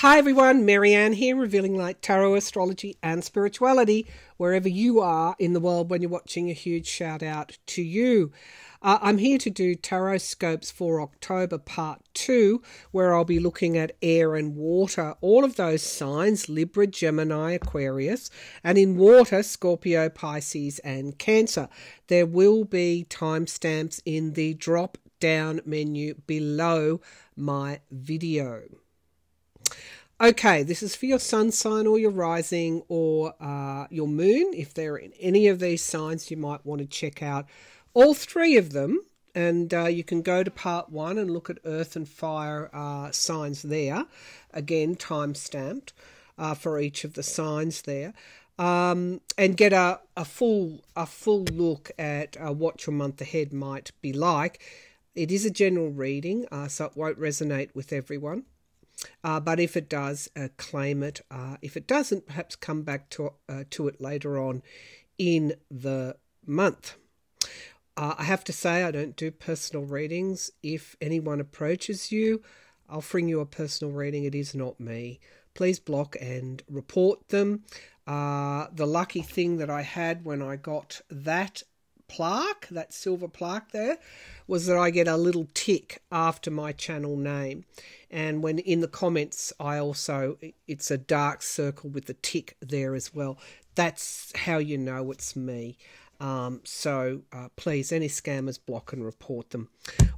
Hi everyone, Maryann here, revealing light tarot, astrology, and spirituality. Wherever you are in the world when you're watching, a huge shout out to you. Uh, I'm here to do tarot scopes for October part two, where I'll be looking at air and water, all of those signs Libra, Gemini, Aquarius, and in water, Scorpio, Pisces, and Cancer. There will be timestamps in the drop down menu below my video. Okay, this is for your sun sign or your rising or uh, your moon. If they're in any of these signs, you might want to check out all three of them. And uh, you can go to part one and look at earth and fire uh, signs there. Again, time stamped uh, for each of the signs there. Um, and get a, a full a full look at uh, what your month ahead might be like. It is a general reading, uh, so it won't resonate with everyone. Uh, but if it does, uh, claim it. Uh, if it doesn't, perhaps come back to uh, to it later on in the month. Uh, I have to say, I don't do personal readings. If anyone approaches you, offering you a personal reading, it is not me. Please block and report them. Uh, the lucky thing that I had when I got that plaque, that silver plaque there, was that I get a little tick after my channel name. And when in the comments, I also, it's a dark circle with the tick there as well. That's how you know it's me. Um, so uh, please, any scammers, block and report them.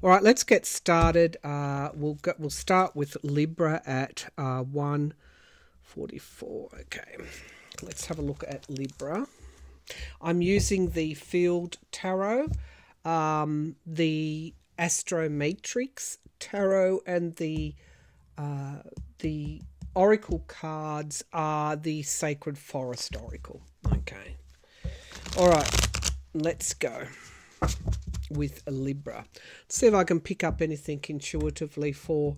All right, let's get started. Uh, we'll go, we'll start with Libra at uh, one forty four. Okay, let's have a look at Libra. I'm using the Field Tarot, um, the Astro Matrix Tarot, and the uh, the Oracle cards are the Sacred Forest Oracle. Okay. All right, let's go with a Libra. Let's see if I can pick up anything intuitively for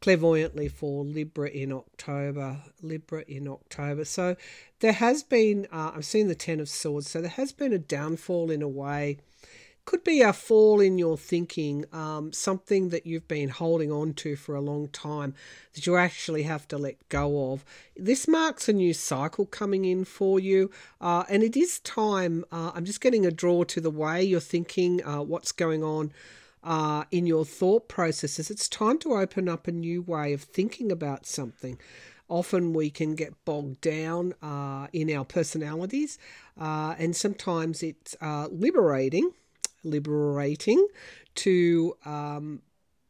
clairvoyantly for Libra in October. Libra in October. So there has been, uh, I've seen the Ten of Swords, so there has been a downfall in a way. Could be a fall in your thinking, um, something that you've been holding on to for a long time that you actually have to let go of. This marks a new cycle coming in for you, uh, and it is time. Uh, I'm just getting a draw to the way you're thinking, uh, what's going on uh, in your thought processes, it's time to open up a new way of thinking about something. Often we can get bogged down uh, in our personalities, uh, and sometimes it's uh, liberating, liberating to um,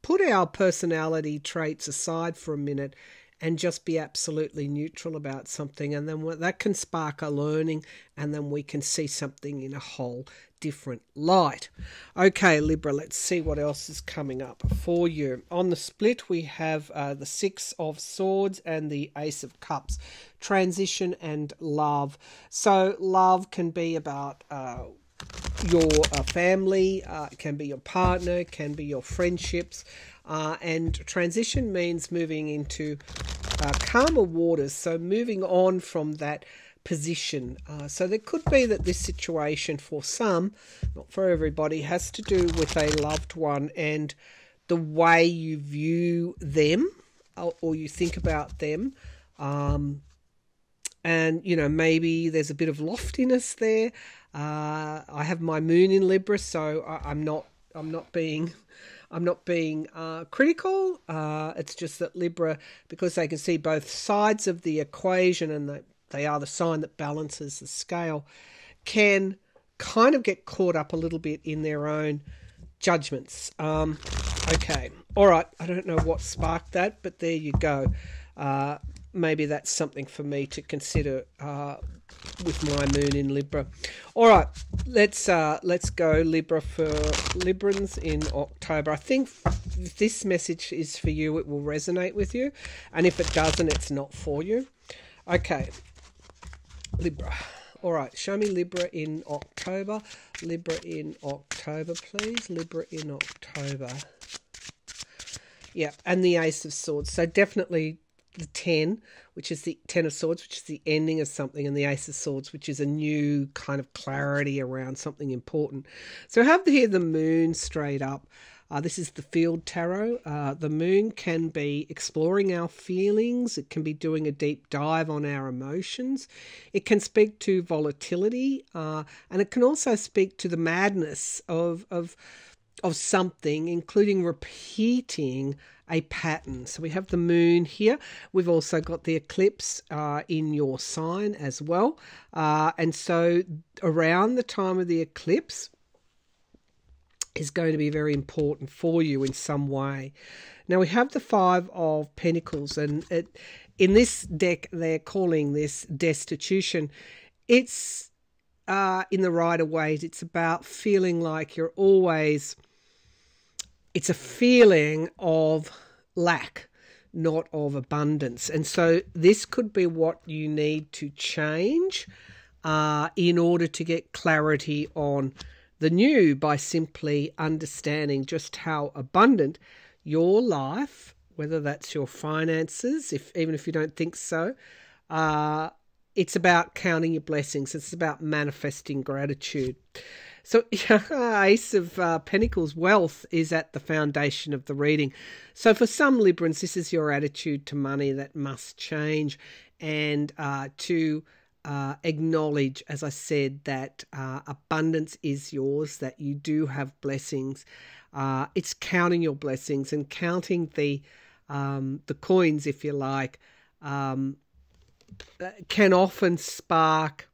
put our personality traits aside for a minute and just be absolutely neutral about something. And then that can spark a learning, and then we can see something in a whole different light. Okay, Libra, let's see what else is coming up for you. On the split, we have uh, the Six of Swords and the Ace of Cups. Transition and love. So, love can be about. Uh, your uh, family, uh, can be your partner, can be your friendships, uh, and transition means moving into uh, calmer waters. So moving on from that position. Uh, so there could be that this situation for some, not for everybody, has to do with a loved one and the way you view them or, you think about them. Um, and you know maybe there's a bit of loftiness there. Uh, I have my moon in Libra, so I, am not I'm not being I'm not being uh, critical. Uh, it's just that Libra, because they can see both sides of the equation and the, they are the sign that balances the scale, can kind of get caught up a little bit in their own judgments. Um, okay, all right. I don't know what sparked that, but there you go. Uh, maybe that's something for me to consider uh, with my moon in Libra. All right, let's uh, let's go Libra for Librans in October. I think if this message is for you, it will resonate with you, and if it doesn't, it's not for you. Okay, Libra. All right, show me Libra in October. Libra in October, please. Libra in October. Yeah, and the Ace of Swords. So definitely the 10, which is the 10 of swords, which is the ending of something, and the ace of swords, which is a new kind of clarity around something important. So have here the moon straight up. Uh, this is the field tarot. Uh, the moon can be exploring our feelings, it can be doing a deep dive on our emotions, it can speak to volatility, uh, and it can also speak to the madness of, of, of something, including repeating a pattern. So we have the moon here. We've also got the eclipse uh, in your sign as well. Uh, and so around the time of the eclipse is going to be very important for you in some way. Now we have the Five of Pentacles, and it, in this deck, they're calling this destitution. It's uh, in the Rider Waite. It's about feeling like you're always it's a feeling of lack, not of abundance. And so this could be what you need to change uh, in order to get clarity on the new by simply understanding just how abundant your life, whether that's your finances, if even if you don't think so, uh, it's about counting your blessings. It's about manifesting gratitude. So, Ace of uh, Pentacles, wealth is at the foundation of the reading. So, for some Librans, this is your attitude to money that must change and uh, to uh, acknowledge, as I said, that uh, abundance is yours, that you do have blessings. Uh, it's counting your blessings and counting the um, the coins, if you like, um, can often spark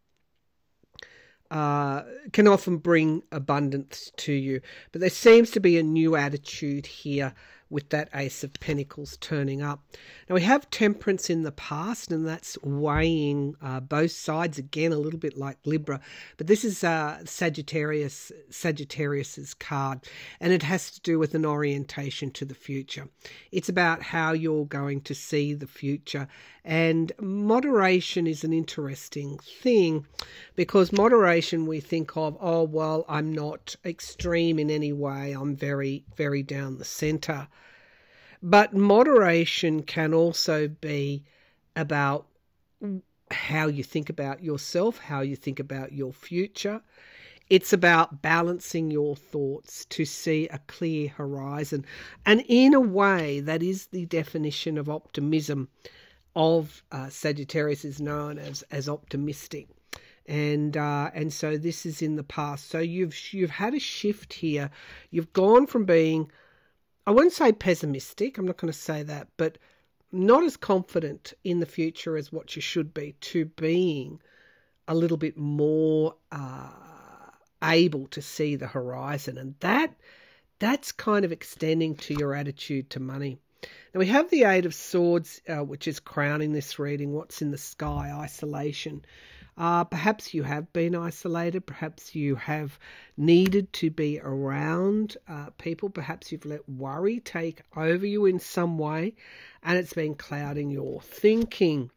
uh, can often bring abundance to you. But there seems to be a new attitude here with that Ace of Pentacles turning up. Now we have Temperance in the past, and that's weighing uh, both sides again, a little bit like Libra. But this is uh, Sagittarius Sagittarius's card, and it has to do with an orientation to the future. It's about how you're going to see the future, and moderation is an interesting thing because moderation we think of, oh well, I'm not extreme in any way. I'm very very down the center. But moderation can also be about how you think about yourself, how you think about your future. It's about balancing your thoughts to see a clear horizon. And in a way, that is the definition of optimism of uh, Sagittarius is known as, as optimistic. And uh, and so this is in the past. So you've you've had a shift here. You've gone from being I wouldn't say pessimistic, I'm not going to say that, but not as confident in the future as what you should be to being a little bit more uh, able to see the horizon. And that that's kind of extending to your attitude to money. Now we have the Eight of Swords, uh, which is crowning this reading. What's in the sky? Isolation. Uh, perhaps you have been isolated. Perhaps you have needed to be around uh, people. Perhaps you've let worry take over you in some way and it's been clouding your thinking.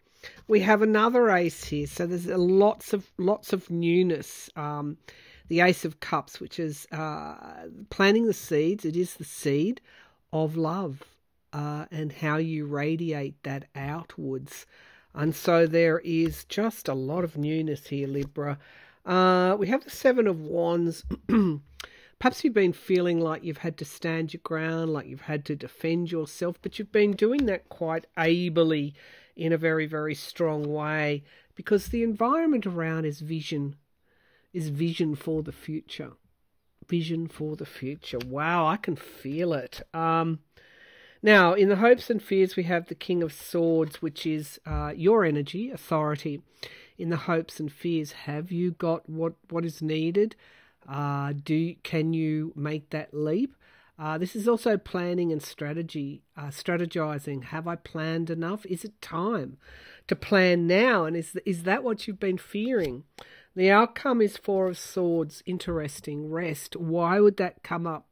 We have another ace here, so there's lots of lots of newness. Um, the Ace of Cups, which is uh, planting the seeds. It is the seed of love uh, and how you radiate that outwards. And so there is just a lot of newness here, Libra. Uh, we have the Seven of Wands. Perhaps you've been feeling like you've had to stand your ground, like you've had to defend yourself, but you've been doing that quite ably in a very, very strong way because the environment around is vision, is vision for the future. Vision for the future. Wow, I can feel it. Um, now, in the hopes and fears, we have the King of Swords, which is uh, your energy, authority. In the hopes and fears, have you got what, what is needed? Uh, do can you make that leap? Uh, this is also planning and strategy, uh, strategizing. Have I planned enough? Is it time to plan now? And is is that what you've been fearing? The outcome is Four of Swords. Interesting. Rest. Why would that come up?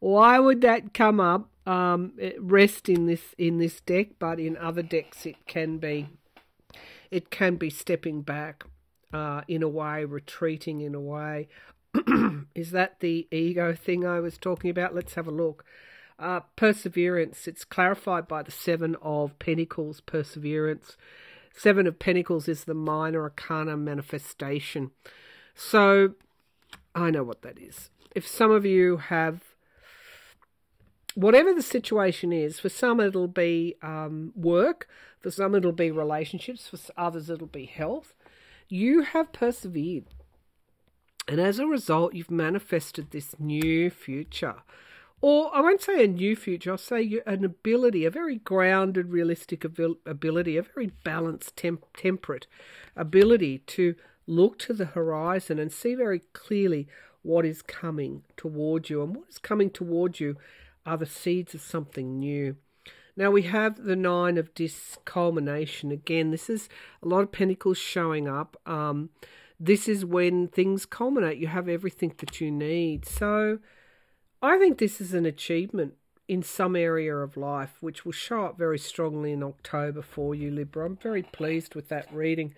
Why would that come up? Um, rest in this in this deck, but in other decks it can be it can be stepping back uh, in a way, retreating in a way. Is that the ego thing I was talking about? Let's have a look. Uh, perseverance. It's clarified by the Seven of Pentacles. Perseverance. Seven of Pentacles is the minor arcana manifestation. So I know what that is. If some of you have whatever the situation is, for some it'll be um, work, for some it'll be relationships, for others it'll be health. You have persevered. And as a result, you've manifested this new future. Or I won't say a new future, I'll say an ability, a very grounded, realistic ability, a very balanced, temp- temperate ability to look to the horizon and see very clearly what is coming towards you. And what is coming towards you are the seeds of something new. Now we have the nine of discs culmination again. This is a lot of pentacles showing up. Um, this is when things culminate. You have everything that you need. So I think this is an achievement in some area of life, which will show up very strongly in October for you, Libra. I'm very pleased with that reading.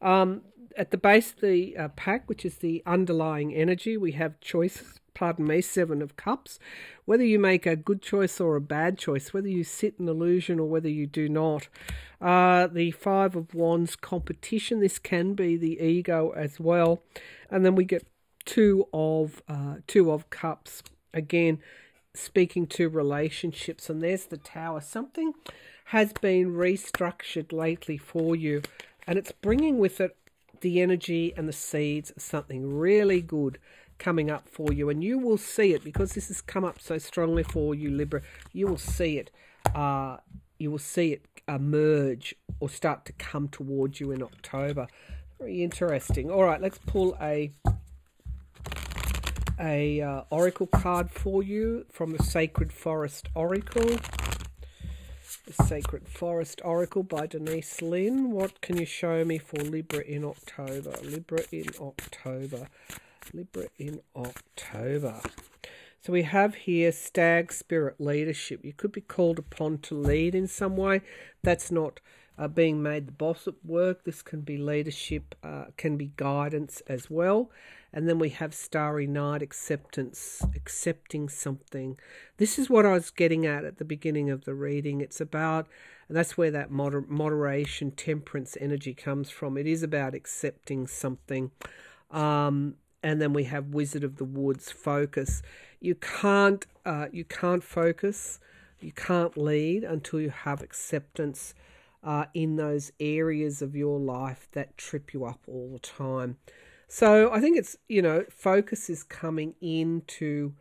Um, at the base of the uh, pack, which is the underlying energy, we have choices. Pardon me, Seven of Cups. Whether you make a good choice or a bad choice, whether you sit in illusion or whether you do not. Uh, the Five of Wands competition. This can be the ego as well, and then we get two of uh, two of Cups again, speaking to relationships. And there's the Tower. Something has been restructured lately for you and it's bringing with it the energy and the seeds of something really good coming up for you. And you will see it because this has come up so strongly for you, Libra. You will see it. Uh, you will see it emerge or start to come towards you in October. Very interesting. All right, let's pull a a uh, oracle card for you from the Sacred Forest Oracle. The Sacred Forest Oracle by Denise Linn. What can you show me for Libra in October? Libra in October. Libra in October. So we have here stag spirit leadership. You could be called upon to lead in some way. That's not uh, being made the boss at work. This can be leadership, uh, can be guidance as well. And then we have Starry Night acceptance, accepting something. This is what I was getting at at the beginning of the reading. It's about, and that's where that moder- moderation, temperance energy comes from. It is about accepting something. Um, and then we have Wizard of the Woods, focus. You can't, uh, you can't focus, you can't lead until you have acceptance uh, in those areas of your life that trip you up all the time. So I think it's you know focus is coming into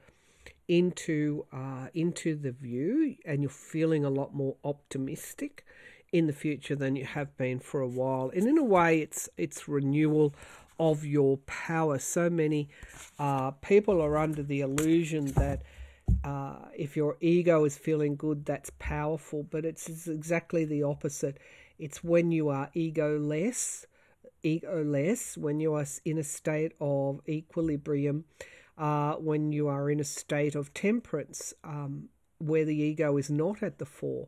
into uh, into the view, and you're feeling a lot more optimistic in the future than you have been for a while. And in a way, it's it's renewal of your power. So many uh, people are under the illusion that. Uh, if your ego is feeling good, that's powerful, but it's, it's exactly the opposite. It's when you are ego less, egoless, when you are in a state of equilibrium, uh, when you are in a state of temperance, um, where the ego is not at the fore,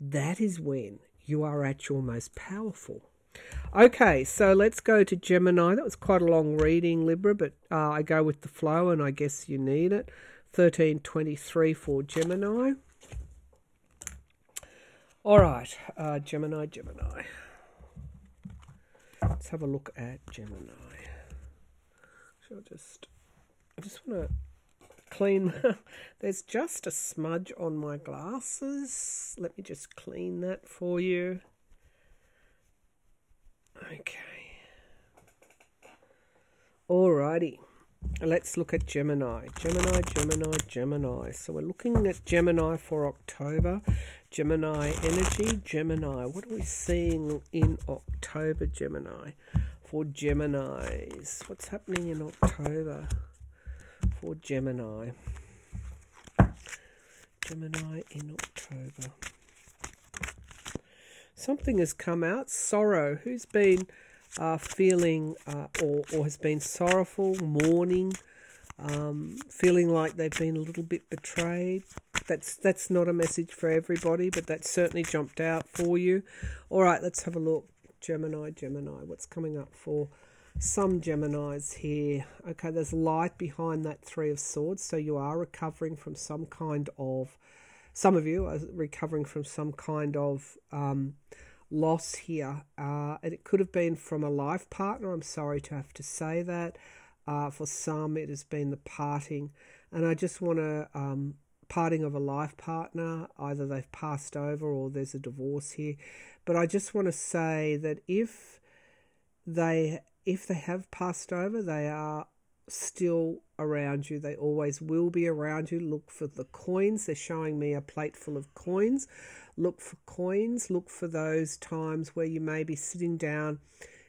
that is when you are at your most powerful. Okay, so let's go to Gemini. That was quite a long reading, Libra, but uh, I go with the flow and I guess you need it. 1323 for Gemini. All right, uh, Gemini, Gemini. Let's have a look at Gemini. So I'll just, I just want to clean. There's just a smudge on my glasses. Let me just clean that for you. Okay. Alrighty. Let's look at Gemini. Gemini, Gemini, Gemini. So we're looking at Gemini for October. Gemini energy, Gemini. What are we seeing in October, Gemini? For Geminis, what's happening in October for Gemini? Gemini in October. Something has come out. Sorrow. Who's been uh, feeling uh, or, or has been sorrowful, mourning, um, feeling like they've been a little bit betrayed? That's that's not a message for everybody, but that certainly jumped out for you. All right, let's have a look. Gemini, Gemini, what's coming up for some Geminis here? Okay, there's light behind that Three of Swords, so you are recovering from some kind of. Some of you are recovering from some kind of um, loss here. Uh, and it could have been from a life partner. I'm sorry to have to say that. Uh, for some, it has been the parting. And I just want to um, parting of a life partner. Either they've passed over or there's a divorce here. But I just want to say that if they if they have passed over, they are still around you. They always will be around you. Look for the coins. They're showing me a plate full of coins. Look for coins. Look for those times where you may be sitting down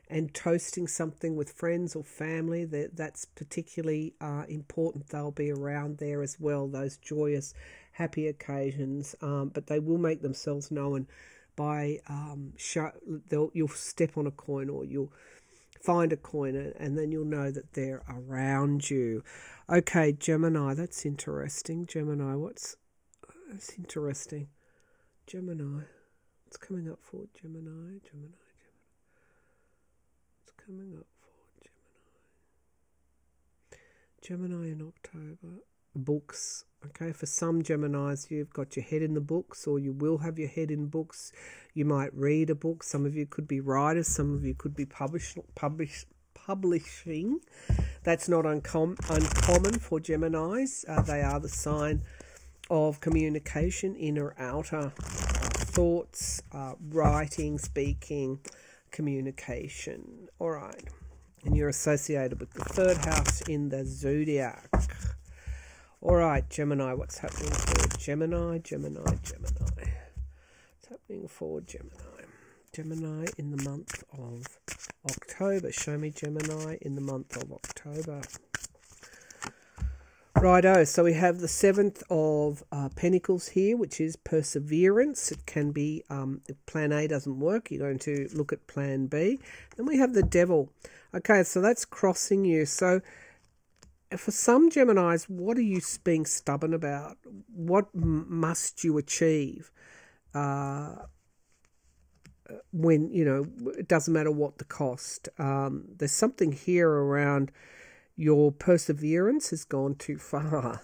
and toasting something with friends or family. That that's particularly uh, important. They'll be around there as well. Those joyous, happy occasions. Um, but they will make themselves known by um, show, you'll step on a coin or you'll find a coin and then you'll know that they're around you. Okay, Gemini, that's interesting. Gemini, what's that's interesting. Gemini, what's coming up for Gemini? Gemini, Gemini. What's coming up for Gemini? Gemini in October. Books. Okay, for some Geminis, you've got your head in the books, or you will have your head in books. You might read a book. Some of you could be writers. Some of you could be publish, publish, publishing. That's not uncom- uncommon for Geminis. Uh, they are the sign of communication, inner, outer uh, thoughts, uh, writing, speaking, communication. All right. And you're associated with the third house in the zodiac. All right, Gemini, what's happening for Gemini, Gemini, Gemini? What's happening for Gemini? Gemini in the month of October. Show me Gemini in the month of October. Righto, so we have the seventh of uh, Pentacles here, which is perseverance. It can be, um, if plan A doesn't work, you're going to look at plan B. Then we have the devil. Okay, so that's crossing you. So for some Geminis, what are you being stubborn about? What must you achieve? Uh, when you know it doesn't matter what the cost. Um, there's something here around your perseverance has gone too far.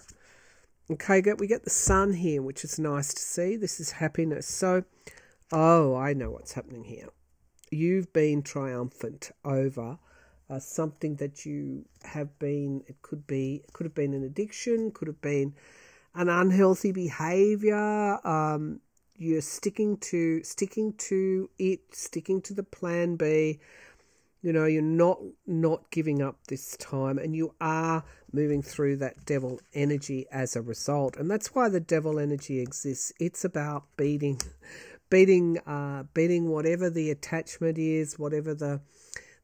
Okay, we get the sun here, which is nice to see. This is happiness. So, oh, I know what's happening here. You've been triumphant over uh, something that you have been it could be it could have been an addiction could have been an unhealthy behavior um, you're sticking to sticking to it sticking to the plan b. You know you're not not giving up this time and you are moving through that devil energy as a result. And that's why the devil energy exists. It's about beating beating uh beating whatever the attachment is whatever the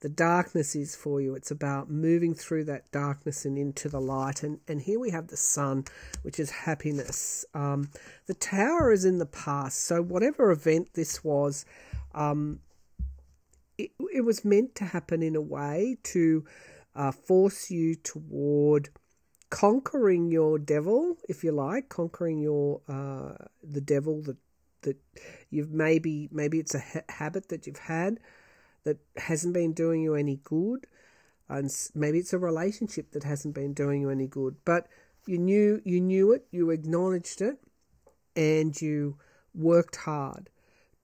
the darkness is for you. It's about moving through that darkness and into the light. And, and here we have the sun, which is happiness. Um, the tower is in the past. So, whatever event this was, um, it, it was meant to happen in a way to uh, force you toward conquering your devil, if you like, conquering your uh, the devil that that you've maybe maybe it's a ha- habit that you've had that hasn't been doing you any good, and maybe it's a relationship that hasn't been doing you any good. But you knew you knew it, you acknowledged it, and you worked hard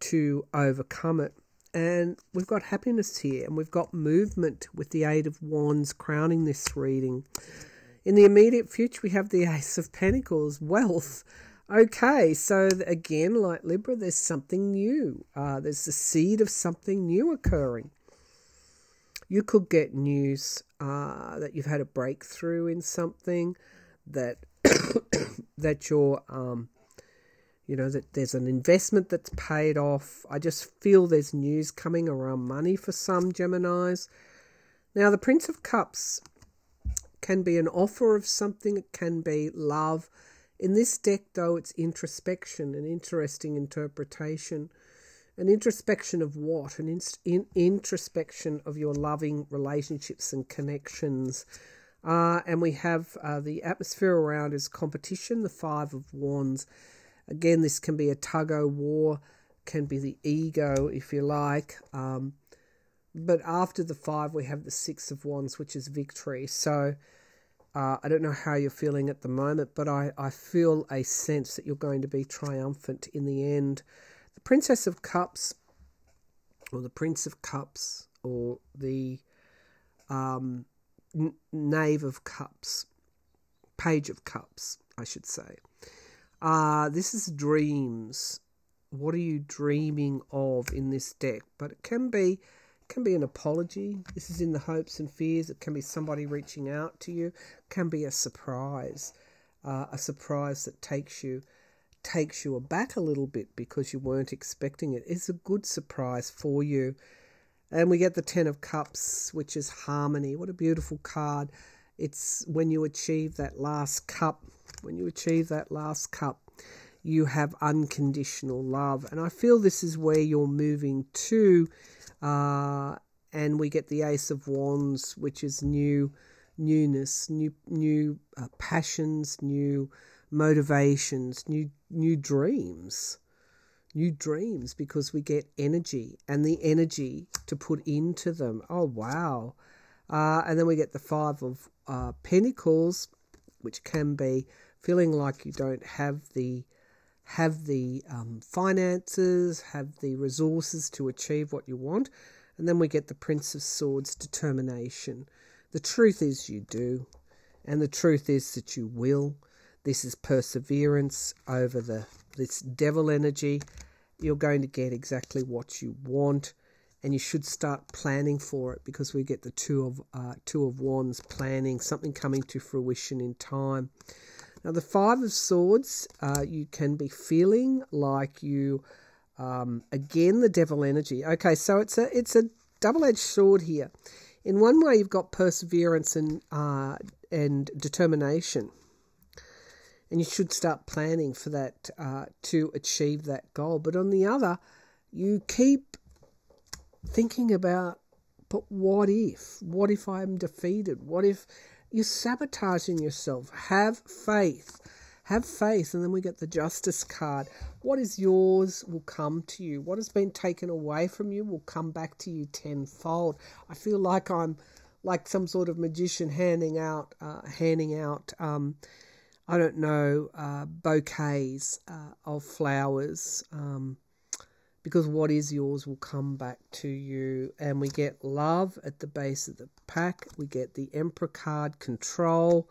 to overcome it. And we've got happiness here, and we've got movement with the Eight of Wands crowning this reading. In the immediate future, we have the Ace of Pentacles, wealth. Okay, so again, like Libra, there's something new. Uh, there's the seed of something new occurring. You could get news uh, that you've had a breakthrough in something, that that you're, um, you know, that there's an investment that's paid off. I just feel there's news coming around money for some Geminis. Now, the Prince of Cups can be an offer of something. It can be love in this deck, though, it's introspection, an interesting interpretation. An introspection of what? An in- introspection of your loving relationships and connections. Uh, and we have uh, the atmosphere around is competition, the Five of Wands. Again, this can be a tug o' war, can be the ego, if you like. Um, but after the five, we have the Six of Wands, which is victory. So uh, I don't know how you're feeling at the moment, but I, I feel a sense that you're going to be triumphant in the end. The Princess of Cups, or the Prince of Cups, or the um, Knave of Cups, Page of Cups, I should say. Uh, this is dreams. What are you dreaming of in this deck? But it can be can be an apology. This is in the hopes and fears. It can be somebody reaching out to you. It can be a surprise, uh, a surprise that takes you takes you aback a little bit because you weren't expecting it. It's a good surprise for you. And we get the Ten of Cups, which is harmony. What a beautiful card. It's when you achieve that last cup, when you achieve that last cup, you have unconditional love. And I feel this is where you're moving to. Uh, and we get the Ace of Wands, which is new newness, new new uh, passions, new motivations, new new dreams, new dreams because we get energy and the energy to put into them. Oh wow! Uh, and then we get the Five of uh, Pentacles, which can be feeling like you don't have the have the um, finances, have the resources to achieve what you want. And then we get the Prince of Swords, determination. The truth is you do, and the truth is that you will. This is perseverance over the this devil energy. You're going to get exactly what you want, and you should start planning for it because we get the two of uh, two of wands, planning something coming to fruition in time. Now the five of swords, uh, you can be feeling like you um, again the devil energy. Okay, so it's a it's a double edged sword here. In one way, you've got perseverance and uh, and determination and you should start planning for that uh, to achieve that goal. But on the other, you keep thinking about, but what if? What if I'm defeated? What if you're sabotaging yourself? Have faith. Have faith, and then we get the justice card. What is yours will come to you. What has been taken away from you will come back to you tenfold. I feel like I'm like some sort of magician handing out, uh, handing out um, I don't know, uh, bouquets uh, of flowers. Um, because what is yours will come back to you. And we get love at the base of the pack. We get the Emperor card, control,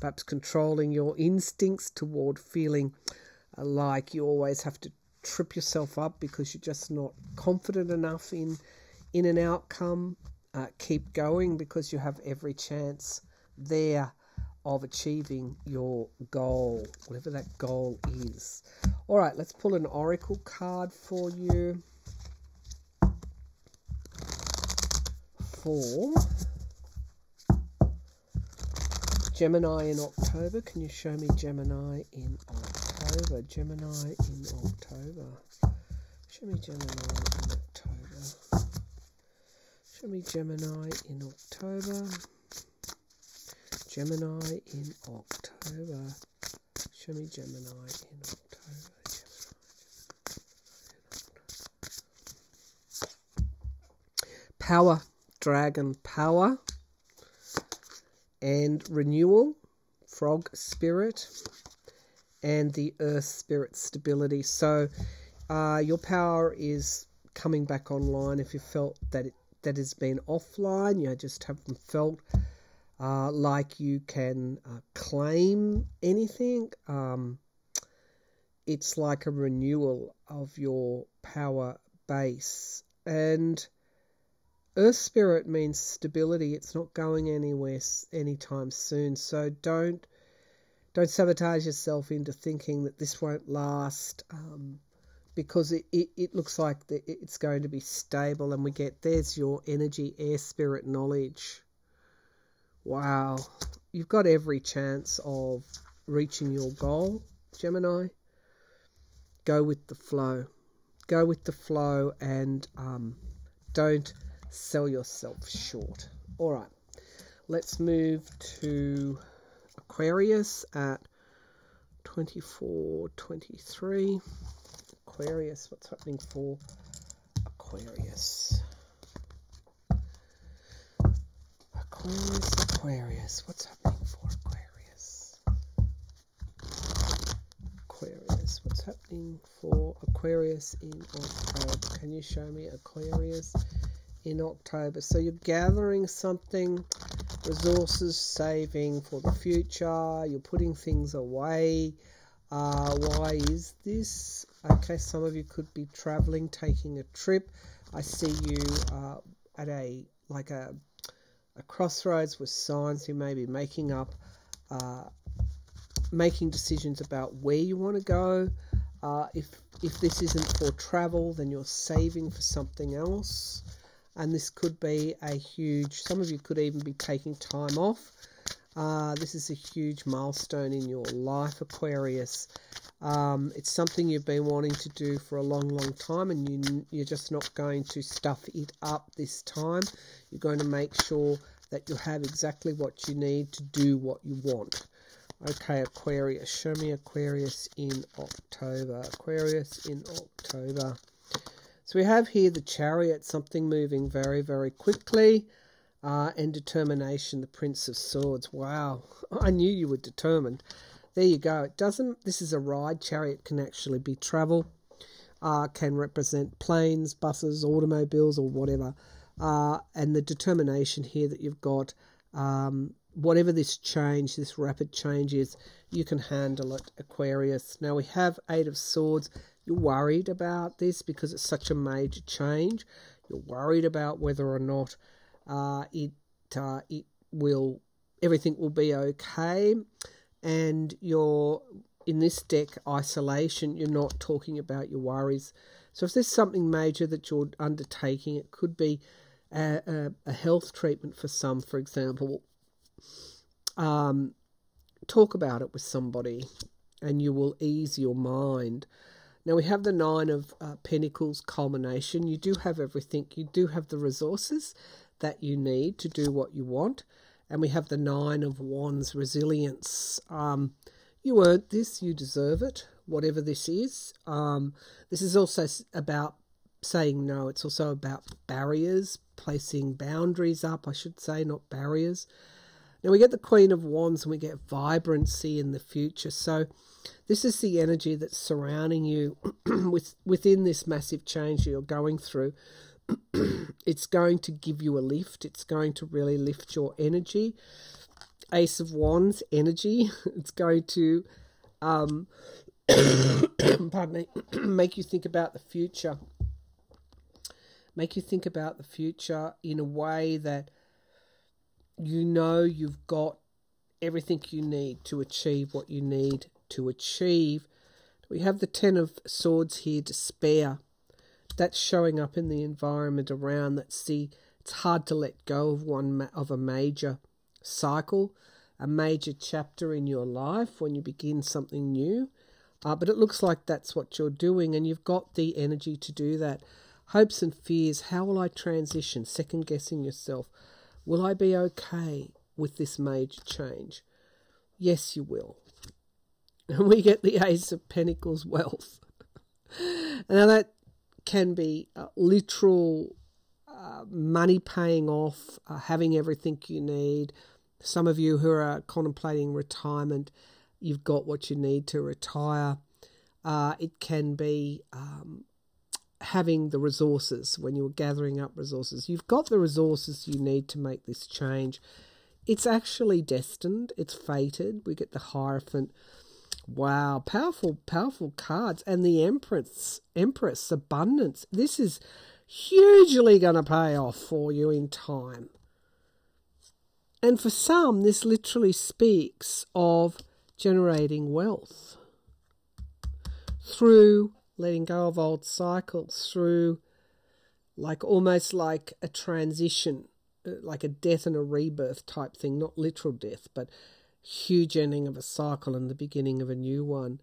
perhaps controlling your instincts toward feeling uh, like you always have to trip yourself up because you're just not confident enough in in an outcome. Uh, keep going because you have every chance there of achieving your goal, whatever that goal is. All right, let's pull an oracle card for you. For Gemini in October. Can you show me Gemini in October? Gemini in October. Show me Gemini in October. Show me Gemini in October. Gemini in October. Show me Gemini in October. Power, dragon power, and renewal, frog spirit, and the earth spirit stability. So, uh, your power is coming back online. If you felt that it that has been offline, you know, just haven't felt uh, like you can uh, claim anything. Um, it's like a renewal of your power base. And Earth Spirit means stability. It's not going anywhere anytime soon. So don't don't sabotage yourself into thinking that this won't last. Um, because it, it, it looks like it's going to be stable, and we get there's your energy, air, spirit, knowledge Wow, you've got every chance of reaching your goal, Gemini. Go with the flow. Go with the flow and um, don't sell yourself short. All right, let's move to Aquarius at 24 23. Aquarius, what's happening for Aquarius? Aquarius, Aquarius. What's happening for Aquarius? Aquarius. What's happening for Aquarius in October? Can you show me Aquarius in October? So you're gathering something, resources, saving for the future. You're putting things away. Uh, why is this? Okay, some of you could be traveling, taking a trip. I see you uh, at a like a a crossroads with signs. You may be making up, uh, making decisions about where you want to go. Uh, if if this isn't for travel, then you're saving for something else, and this could be a huge. Some of you could even be taking time off. Uh, this is a huge milestone in your life, Aquarius. Um, it's something you've been wanting to do for a long, long time, and you, you're just not going to stuff it up this time. You're going to make sure that you have exactly what you need to do what you want. Okay, Aquarius. Show me Aquarius in October. Aquarius in October. So we have here the chariot, something moving very, very quickly. Uh, and determination, the Prince of Swords. Wow, I knew you were determined. There you go. It doesn't. This is a ride. Chariot can actually be travel. Uh, can represent planes, buses, automobiles, or whatever. Uh, and the determination here that you've got um, whatever this change, this rapid change is, you can handle it, Aquarius. Now we have Eight of Swords. You're worried about this because it's such a major change. You're worried about whether or not uh, it uh, it will everything will be okay, and you're in this deck isolation. You're not talking about your worries. So if there's something major that you're undertaking, it could be a, a, a health treatment for some, for example, um, talk about it with somebody and you will ease your mind. Now we have the Nine of uh, Pentacles culmination. You do have everything, you do have the resources that you need to do what you want. And we have the Nine of Wands resilience. Um, you earned this, you deserve it, whatever this is. Um, this is also about saying no, it's also about barriers, placing boundaries up, I should say, not barriers. Now we get the Queen of Wands and we get vibrancy in the future. So this is the energy that's surrounding you with within this massive change you're going through. it's going to give you a lift. It's going to really lift your energy. Ace of Wands energy. It's going to um, pardon me, make you think about the future. Make you think about the future in a way that you know you've got everything you need to achieve what you need to achieve. We have the Ten of Swords here, despair. That's showing up in the environment around. That's the it's hard to let go of one of a major cycle, a major chapter in your life when you begin something new. Uh, but it looks like that's what you're doing, and you've got the energy to do that. Hopes and fears. How will I transition? Second guessing yourself. Will I be okay with this major change? Yes, you will. And we get the Ace of Pentacles wealth. now, that can be uh, literal uh, money paying off, uh, having everything you need. Some of you who are contemplating retirement, you've got what you need to retire. Uh, it can be um, having the resources when you're gathering up resources. You've got the resources you need to make this change. It's actually destined, it's fated. We get the Hierophant. Wow, powerful, powerful cards. And the Empress, Empress, abundance. This is hugely going to pay off for you in time. And for some, this literally speaks of generating wealth through letting go of old cycles through like almost like a transition, uh, like a death and a rebirth type thing, not literal death, but huge ending of a cycle and the beginning of a new one.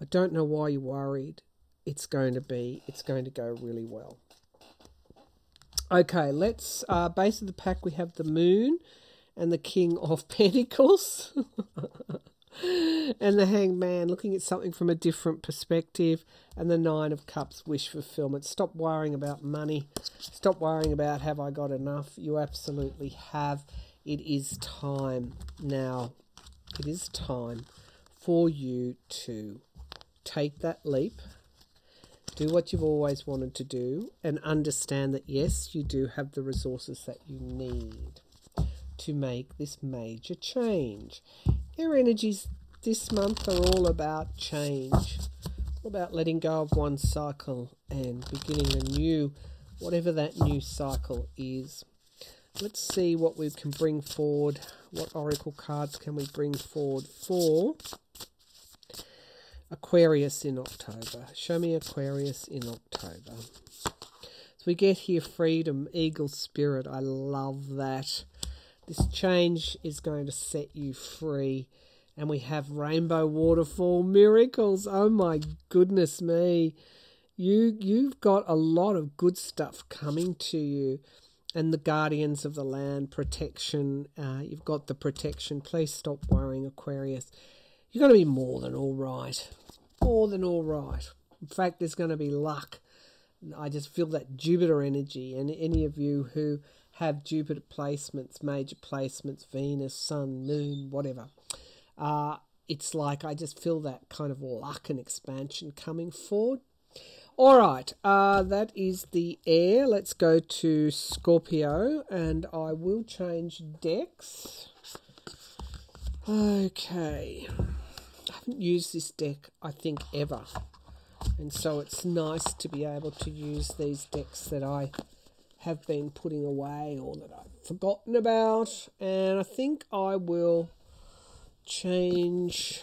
I don't know why you're worried. It's going to be, it's going to go really well. Okay, let's, uh, base of the pack, we have the moon and the king of pentacles. and the hangman looking at something from a different perspective. And the nine of cups wish fulfillment. Stop worrying about money. Stop worrying about have i got enough? You absolutely have. It is time now. It is time for you to take that leap. Do what you've always wanted to do and understand that yes you do have the resources that you need to make this major change. Your energy's this month are all about change, all about letting go of one cycle and beginning a new, whatever that new cycle is. Let's see what we can bring forward. What oracle cards can we bring forward for Aquarius in October? Show me Aquarius in October. So we get here freedom, eagle spirit. I love that. This change is going to set you free. And we have rainbow waterfall miracles. Oh my goodness me. You you've got a lot of good stuff coming to you. And the guardians of the land, protection. Uh, you've got the protection. Please stop worrying, Aquarius. You're going to be more than all right. More than all right. In fact, there's going to be luck. I just feel that Jupiter energy, and any of you who have Jupiter placements, major placements, Venus, Sun, Moon, whatever. Uh, it's like I just feel that kind of luck and expansion coming forward. All right, uh, that is the air. Let's go to Scorpio, and I will change decks. Okay, I haven't used this deck, I think, ever. And so it's nice to be able to use these decks that I have been putting away or that I've forgotten about. And I think I will change.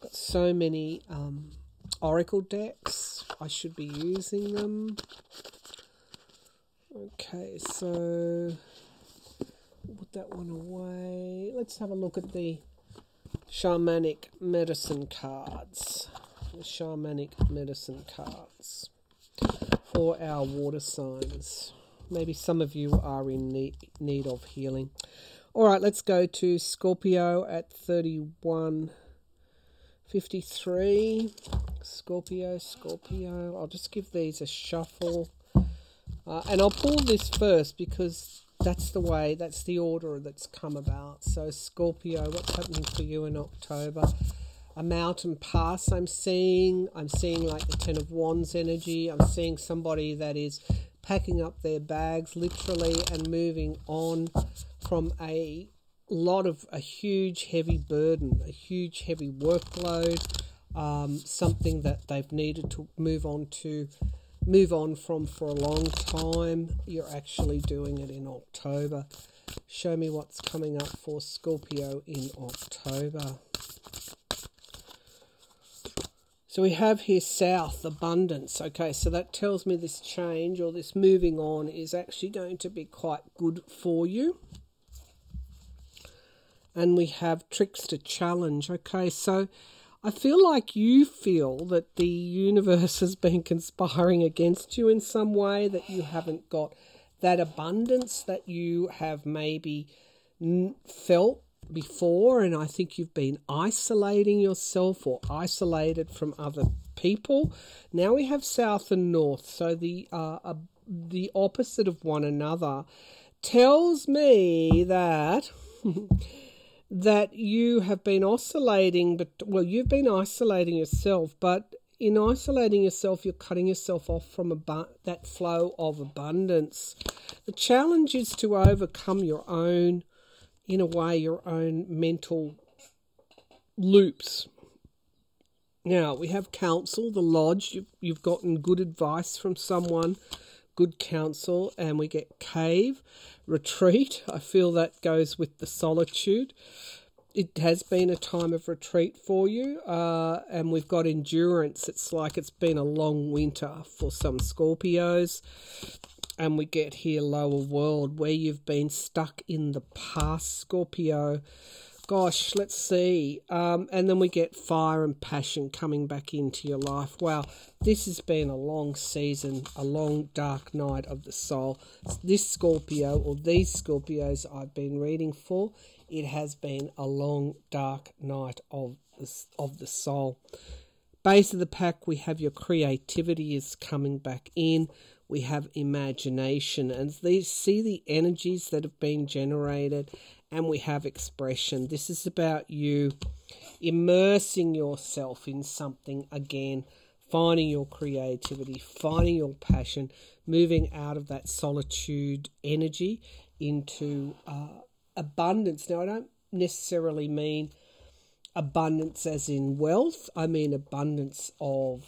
Got so many um, Oracle decks. I should be using them. Okay, so put that one away. Let's have a look at the shamanic medicine cards. The shamanic medicine cards for our water signs. Maybe some of you are in need, need of healing. All right, let's go to Scorpio at 3153. Scorpio, Scorpio. I'll just give these a shuffle. Uh, and I'll pull this first because that's the way, that's the order that's come about. So, Scorpio, what's happening for you in October? a mountain pass I'm seeing. I'm seeing like the Ten of Wands energy. I'm seeing somebody that is packing up their bags literally and moving on from a lot of a huge heavy burden, a huge heavy workload, um, something that they've needed to move on to move on from for a long time. You're actually doing it in October. Show me what's coming up for Scorpio in October. So we have here south, abundance. Okay, so that tells me this change or this moving on is actually going to be quite good for you. And we have tricks to challenge. Okay, so I feel like you feel that the universe has been conspiring against you in some way, that you haven't got that abundance that you have maybe felt before, and I think you've been isolating yourself or isolated from other people. Now we have south and north, so the uh, uh, the opposite of one another tells me that. that you have been oscillating, but well, you've been isolating yourself, but in isolating yourself, you're cutting yourself off from abu- that flow of abundance. The challenge is to overcome your own in a way, your own mental loops. Now, we have counsel, the lodge. You've, you've gotten good advice from someone, good counsel, and we get cave, retreat. I feel that goes with the solitude. It has been a time of retreat for you, uh, and we've got endurance. It's like it's been a long winter for some Scorpios and we get here lower world where you've been stuck in the past scorpio. Gosh let's see. Um, and then we get fire and passion coming back into your life. Wow this has been a long season a long dark night of the soul. This scorpio or these scorpios i've been reading for it has been a long dark night of the, of the soul. Base of the pack we have your creativity is coming back in we have imagination and these see the energies that have been generated and we have expression. This is about you immersing yourself in something again finding your creativity finding your passion moving out of that solitude energy into uh, abundance. Now i don't necessarily mean abundance as in wealth, I mean abundance of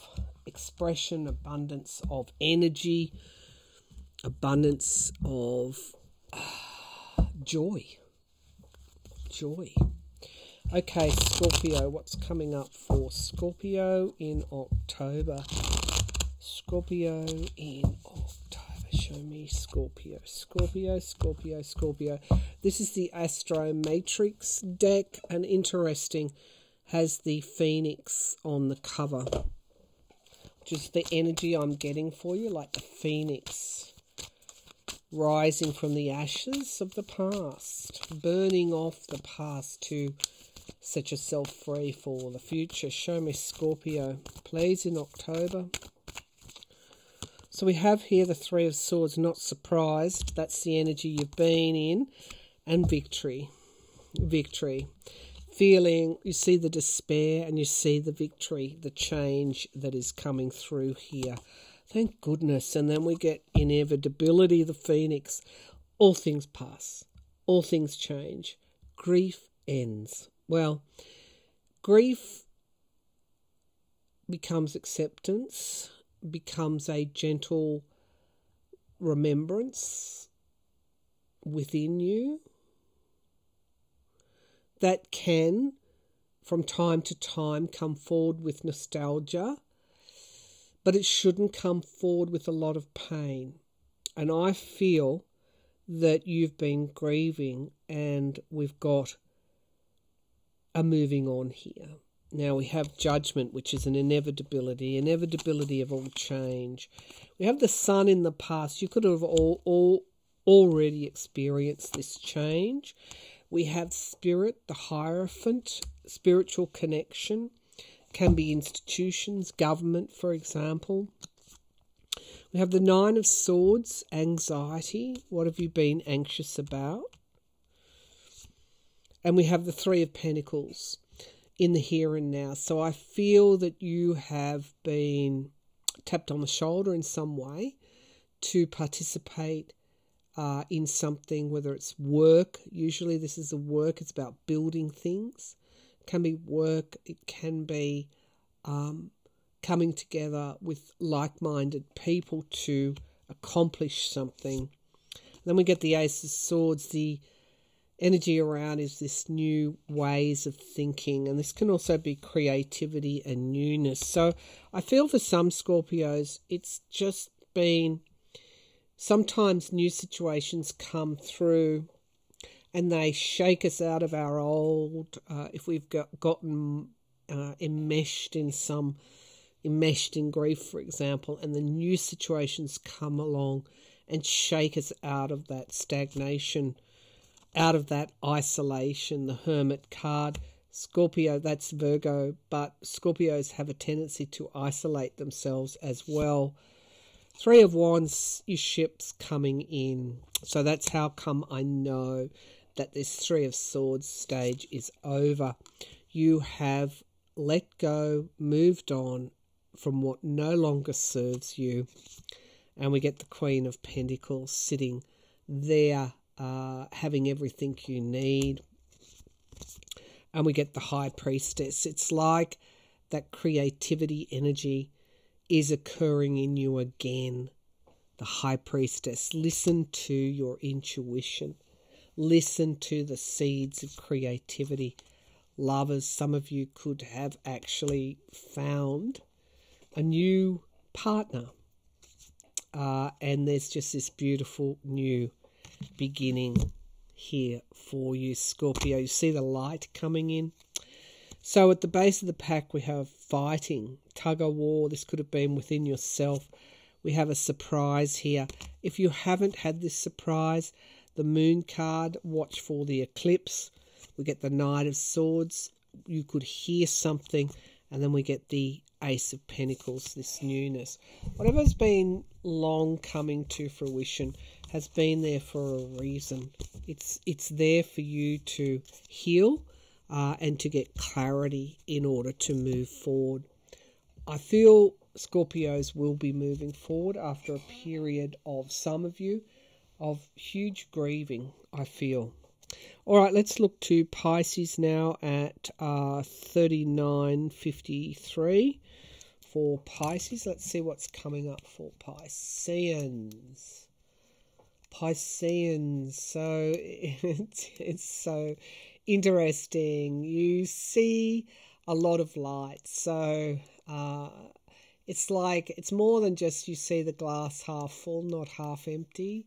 expression, abundance of energy, abundance of uh, joy. Joy. Okay, Scorpio, what's coming up for Scorpio in October? Scorpio in October. Show me Scorpio. Scorpio, Scorpio, Scorpio. This is the Astro Matrix deck, and interesting, has the Phoenix on the cover. Just the energy I'm getting for you, like the Phoenix rising from the ashes of the past, burning off the past to set yourself free for the future. Show me Scorpio, please, in October. So we have here the Three of Swords, not surprised. That's the energy you've been in. And victory. Victory. Feeling, you see the despair and you see the victory, the change that is coming through here. Thank goodness. And then we get inevitability, the phoenix. All things pass, all things change. Grief ends. Well, grief becomes acceptance, becomes a gentle remembrance within you that can, from time to time, come forward with nostalgia, but it shouldn't come forward with a lot of pain. And I feel that you've been grieving, and we've got a moving on here. Now we have judgment, which is an inevitability, inevitability of all change. We have the sun in the past. You could have all, all already experienced this change. We have spirit, the hierophant, spiritual connection, can be institutions, government, for example. We have the Nine of Swords, anxiety. What have you been anxious about? And we have the Three of Pentacles in the here and now. So I feel that you have been tapped on the shoulder in some way to participate uh, in something, whether it's work. Usually, this is a work, it's about building things. It can be work, it can be um, coming together with like minded people to accomplish something. Then we get the Ace of Swords, the energy around is this new ways of thinking, and this can also be creativity and newness. So I feel for some Scorpios, it's just been sometimes new situations come through and they shake us out of our old, uh, if we've got, gotten uh, enmeshed in some, enmeshed in grief, for example, and the new situations come along and shake us out of that stagnation out of that isolation, the hermit card. Scorpio, that's Virgo, but Scorpios have a tendency to isolate themselves as well. Three of Wands, your ship's coming in. So that's how come I know that this Three of Swords stage is over. You have let go, moved on from what no longer serves you. And we get the Queen of Pentacles sitting there uh, having everything you need. And we get the high priestess. It's like that creativity energy is occurring in you again. The high priestess. Listen to your intuition. Listen to the seeds of creativity. Lovers, some of you could have actually found a new partner. Uh, and there's just this beautiful new beginning here for you, Scorpio. You see the light coming in. So at the base of the pack, we have fighting, tug of war. This could have been within yourself. We have a surprise here. If you haven't had this surprise, the moon card, watch for the eclipse. We get the Knight of Swords. You could hear something. And then we get the Ace of Pentacles, this newness. Whatever's been long coming to fruition, has been there for a reason. It's it's there for you to heal uh, and to get clarity in order to move forward. I feel Scorpios will be moving forward after a period of some of you of huge grieving. I feel. All right, let's look to Pisces now at uh, 39.53 for Pisces. Let's see what's coming up for Pisceans. Pisceans. So it's, it's so interesting. You see a lot of light. So uh, it's like it's more than just you see the glass half full, not half empty.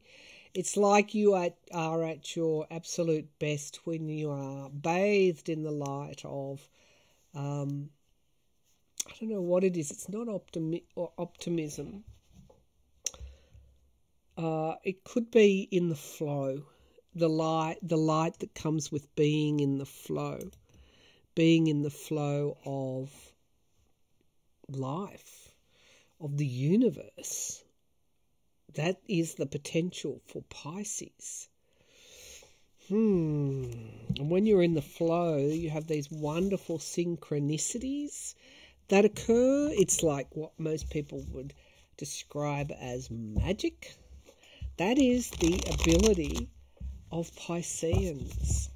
It's like you are at your absolute best when you are bathed in the light of, um, I don't know what it is. It's not optimi- optimism. Uh, it could be in the flow, the light, the light that comes with being in the flow, being in the flow of life, of the universe. That is the potential for Pisces. Hmm. And when you're in the flow, you have these wonderful synchronicities that occur. It's like what most people would describe as magic. That is the ability of Pisceans.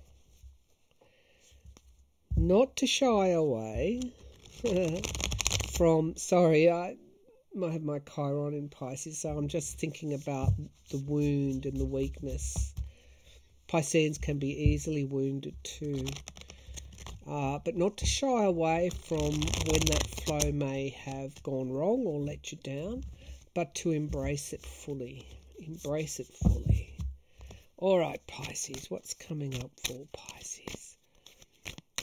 Not to shy away from, sorry, I might have my Chiron in Pisces, so I'm just thinking about the wound and the weakness. Pisceans can be easily wounded too. Uh, but not to shy away from when that flow may have gone wrong or let you down, but to embrace it fully. Embrace it fully. All right, Pisces, what's coming up for Pisces?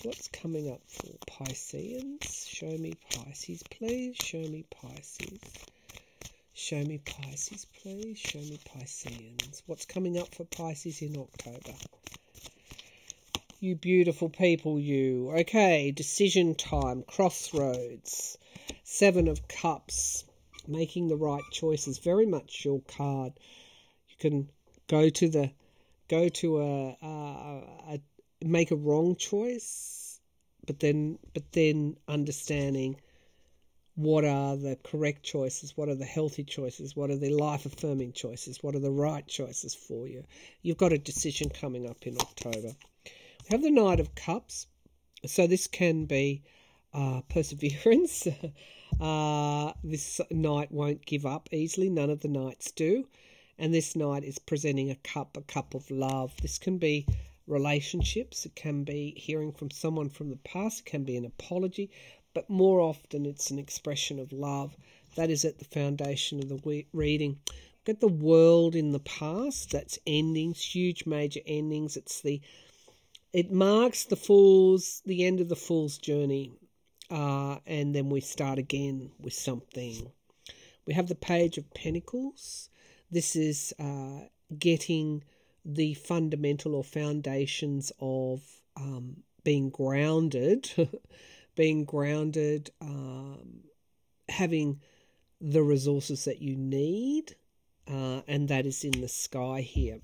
What's coming up for Pisceans? Show me Pisces, please. Show me Pisces. Show me Pisces, please. Show me Pisceans. What's coming up for Pisces in October? You beautiful people, you. Okay, decision time, crossroads, Seven of Cups, making the right choices. Very much your card. You can go to the, go to a, a, a make a wrong choice, but then but then understanding what are the correct choices, what are the healthy choices, what are the life affirming choices, what are the right choices for you. You've got a decision coming up in October. We have the Knight of Cups, so this can be uh, perseverance. uh, this knight won't give up easily. None of the knights do. And this knight is presenting a cup, a cup of love. This can be relationships. It can be hearing from someone from the past. It can be an apology. But more often, it's an expression of love. That is at the foundation of the reading. Get the world in the past. That's endings, huge major endings. It's the it marks the fool's the end of the fool's journey, uh, and then we start again with something. We have the page of Pentacles. This is uh, getting the fundamental or foundations of um, being grounded, being grounded, um, having the resources that you need, uh, and that is in the sky here.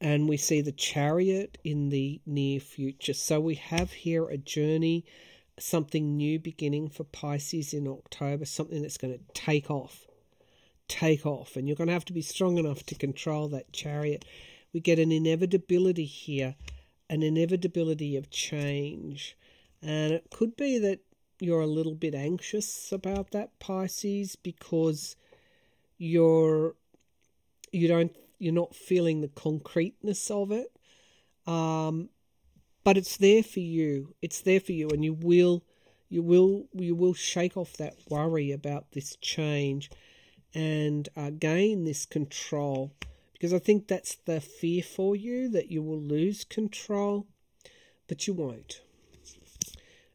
And we see the chariot in the near future. So we have here a journey, something new beginning for Pisces in October, something that's going to take off take off, and you're going to have to be strong enough to control that chariot. We get an inevitability here, an inevitability of change, and it could be that you're a little bit anxious about that Pisces because you're you don't you're not feeling the concreteness of it. Um, but it's there for you. It's there for you, and you will you will you will shake off that worry about this change and uh, gain this control because I think that's the fear for you that you will lose control, but you won't.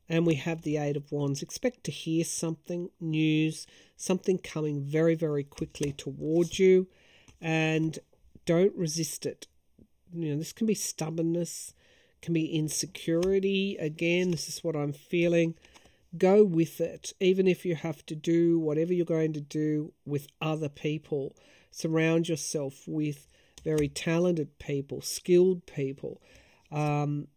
And we have the Eight of Wands. Expect to hear something, news, something coming very, very quickly towards you, and don't resist it. You know, this can be stubbornness, can be insecurity. Again, this is what I'm feeling go with it, even if you have to do whatever you're going to do with other people. Surround yourself with very talented people, skilled people. Um,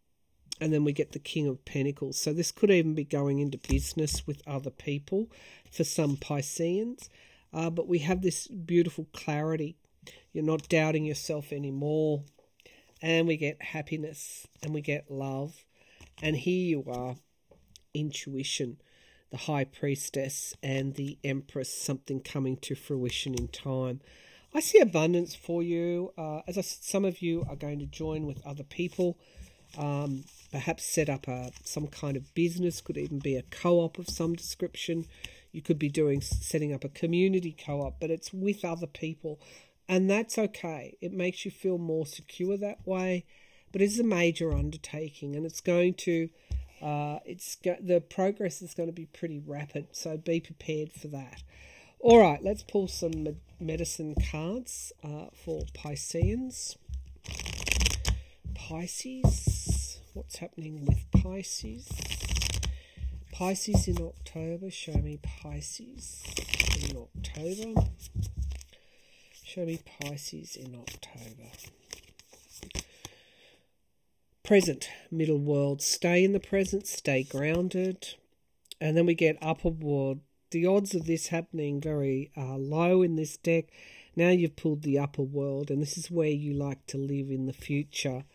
and then we get the King of Pentacles. So this could even be going into business with other people for some Pisceans. Uh, but we have this beautiful clarity. You're not doubting yourself anymore. and we get happiness and we get love. And here you are, intuition, the high priestess and the empress, something coming to fruition in time. I see abundance for you. Uh, as I said, some of you are going to join with other people, um, perhaps set up a some kind of business. Could even be a co-op of some description. You could be doing setting up a community co-op, but it's with other people, and that's okay. It makes you feel more secure that way. But it's a major undertaking, and it's going to. Uh, it's the progress is going to be pretty rapid, so be prepared for that. All right, let's pull some medicine cards uh, for Pisceans. Pisces, what's happening with Pisces? Pisces in October, show me Pisces in October. Show me Pisces in October. Present, middle world, stay in the present, stay grounded. And then we get upper world, the odds of this happening very uh, low in this deck. Now you've pulled the upper world, and this is where you like to live in the future.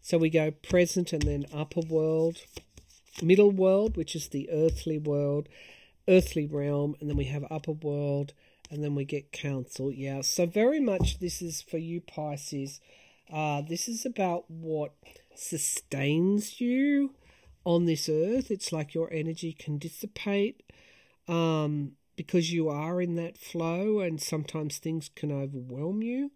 So we go present and then upper world, middle world, which is the earthly world, earthly realm, and then we have upper world, and then we get council. Yeah, so very much this is for you, Pisces. Uh, this is about what sustains you on this earth. It's like your energy can dissipate um, because you are in that flow and sometimes things can overwhelm you.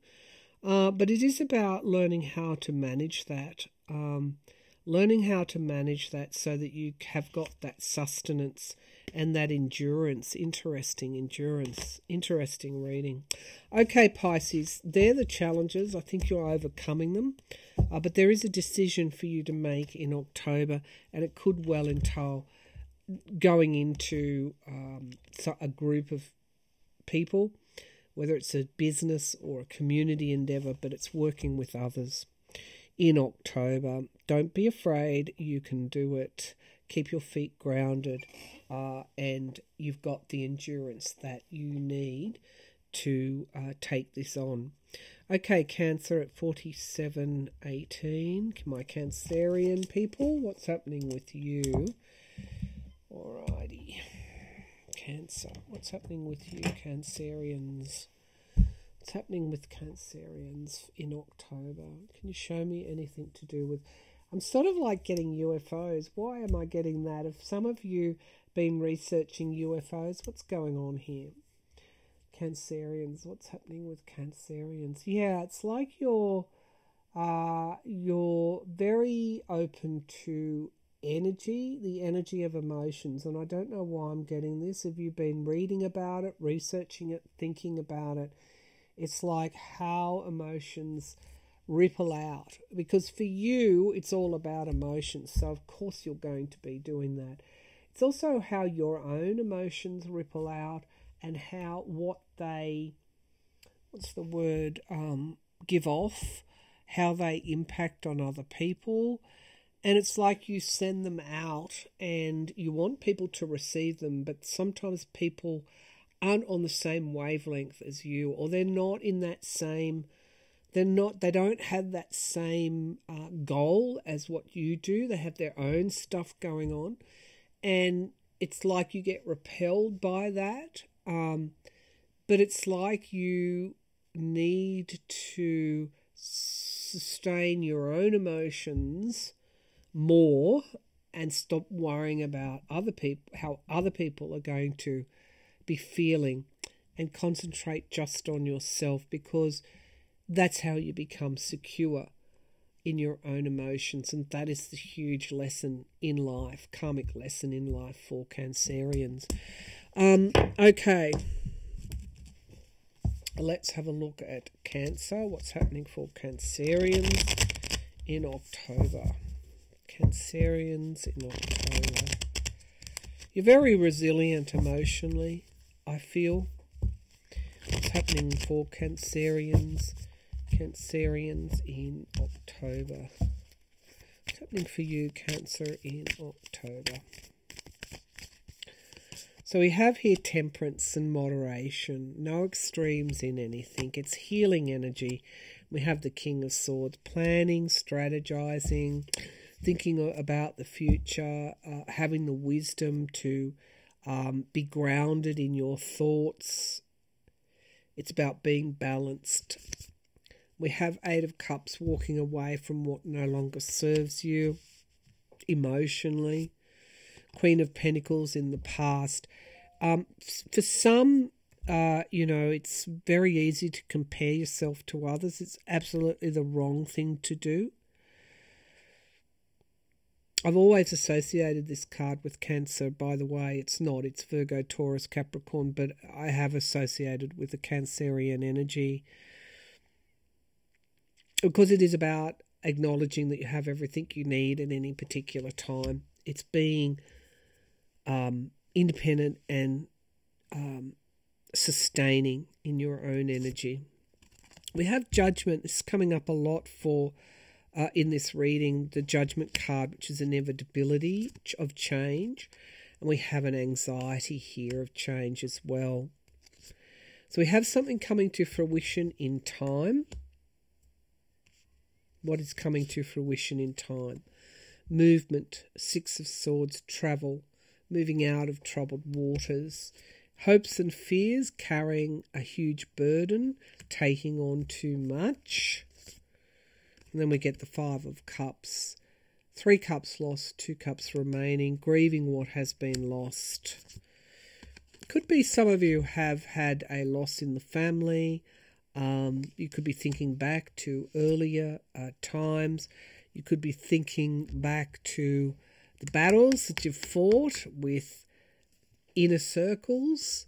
Uh, but it is about learning how to manage that, um, learning how to manage that so that you have got that sustenance and that endurance. Interesting endurance, interesting reading. Okay, Pisces, they're the challenges. I think you're overcoming them, uh, but there is a decision for you to make in October, and it could well entail going into um, a group of people, whether it's a business or a community endeavour, but it's working with others in October. Don't be afraid, you can do it. Keep your feet grounded, uh, and you've got the endurance that you need to uh, take this on. Okay, Cancer at 4718. My Cancerian people, what's happening with you? Alrighty. Cancer. What's happening with you, Cancerians? What's happening with Cancerians in October? Can you show me anything to do with. I'm sort of like getting UFOs. Why am I getting that? If some of you been researching UFOs, what's going on here? Cancerians, what's happening with Cancerians? Yeah, it's like you're uh, you're very open to energy, the energy of emotions. And I don't know why I'm getting this. Have you been reading about it, researching it, thinking about it? It's like how emotions ripple out. Because for you, it's all about emotions. So, of course, you're going to be doing that. It's also how your own emotions ripple out and how what they, what's the word, um, give off, how they impact on other people and it's like you send them out and you want people to receive them, but sometimes people aren't on the same wavelength as you, or they're not in that same. They're not. They don't have that same uh, goal as what you do. They have their own stuff going on, and it's like you get repelled by that. Um, but it's like you need to sustain your own emotions more and stop worrying about other people, how other people are going to be feeling, and concentrate just on yourself because that's how you become secure in your own emotions. And that is the huge lesson in life, karmic lesson in life for Cancerians. Um, okay. Let's have a look at Cancer. What's happening for Cancerians in October? Cancerians in October. You're very resilient emotionally, I feel. What's happening for Cancerians? Cancerians in October. What's happening for you, Cancer, in October? So we have here temperance and moderation, no extremes in anything. It's healing energy We have the King of Swords, planning, strategizing, thinking about the future, uh, having the wisdom to um, be grounded in your thoughts. It's about being balanced. We have Eight of Cups walking away from what no longer serves you emotionally. Queen of Pentacles in the past. Um, for some, uh, you know, it's very easy to compare yourself to others. It's absolutely the wrong thing to do. I've always associated this card with Cancer. By the way, it's not. It's Virgo, Taurus, Capricorn, but I have associated with the Cancerian energy because it is about acknowledging that you have everything you need at any particular time. It's being um, independent and um, sustaining in your own energy. We have judgment. It's coming up a lot for uh, in this reading the judgment card, which is inevitability of change. And we have an anxiety here of change as well. So we have something coming to fruition in time. What is coming to fruition in time? Movement, Six of Swords, travel, moving out of troubled waters. Hopes and fears, carrying a huge burden, taking on too much. And then we get the Five of Cups. Three cups lost, two cups remaining, grieving what has been lost. Could be some of you have had a loss in the family. Um, you could be thinking back to earlier uh, times. You could be thinking back to the battles that you've fought with inner circles.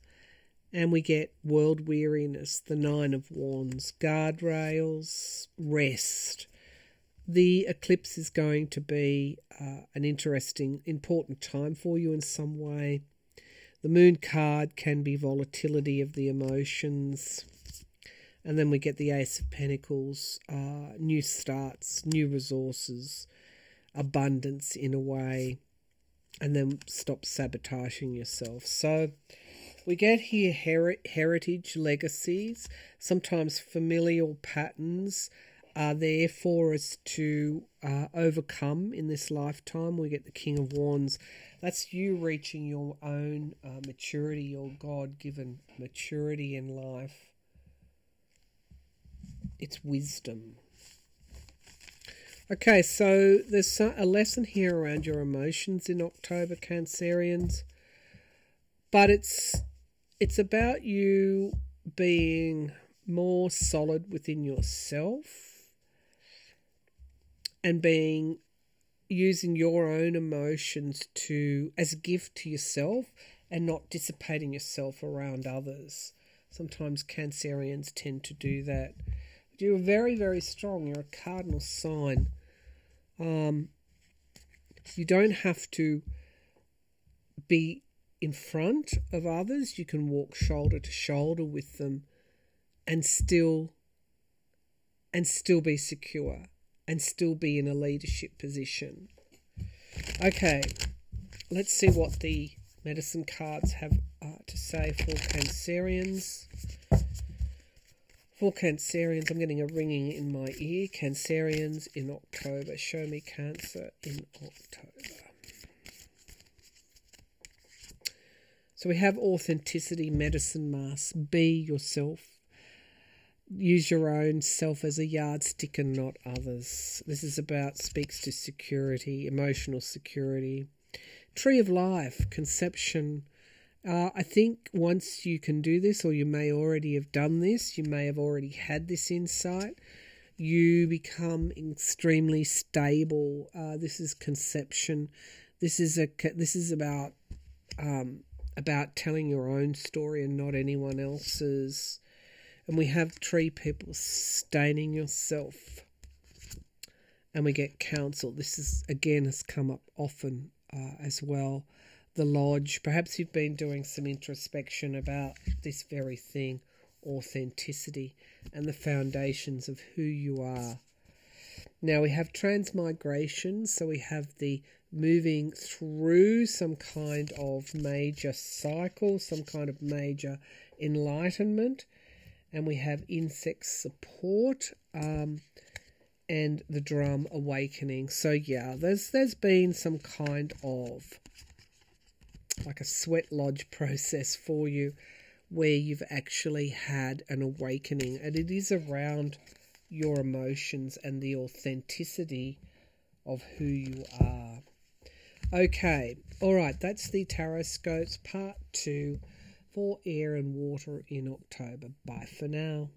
And we get world weariness, the Nine of Wands, guardrails, rest, the eclipse is going to be uh, an interesting, important time for you in some way. The moon card can be volatility of the emotions. And then we get the Ace of Pentacles, uh, new starts, new resources, abundance in a way, and then stop sabotaging yourself. So we get here her- heritage, legacies, sometimes familial patterns are there for us to uh, overcome in this lifetime. We get the King of Wands. That's you reaching your own uh, maturity, your God given maturity in life. It's wisdom. Okay, so there's a lesson here around your emotions in October, Cancerians, but it's it's about you being more solid within yourself and being using your own emotions to as a gift to yourself and not dissipating yourself around others. Sometimes Cancerians tend to do that. But you're very, very strong. You're a cardinal sign. Um, you don't have to be in front of others. You can walk shoulder to shoulder with them and still and still be secure and still be in a leadership position. Okay, let's see what the medicine cards have uh, to say for Cancerians. For Cancerians, I'm getting a ringing in my ear. Cancerians in October. Show me Cancer in October. So we have authenticity, medicine mask. Be yourself use your own self as a yardstick and not others. This is about speaks to security, emotional security. Tree of life, conception. Uh, I think once you can do this, or you may already have done this, you may have already had this insight. You become extremely stable. Uh, this is conception. This is a. This is about um, about telling your own story and not anyone else's and we have tree people staining yourself and we get counsel this is again has come up often uh, as well the lodge perhaps you've been doing some introspection about this very thing authenticity and the foundations of who you are now we have transmigration so we have the moving through some kind of major cycle some kind of major enlightenment and we have insect support um, and the drum awakening. So yeah, there's there's been some kind of like a sweat lodge process for you where you've actually had an awakening and it is around your emotions and the authenticity of who you are. Okay, all right, that's the Tarotscopes part two for air and water in October. Bye for now.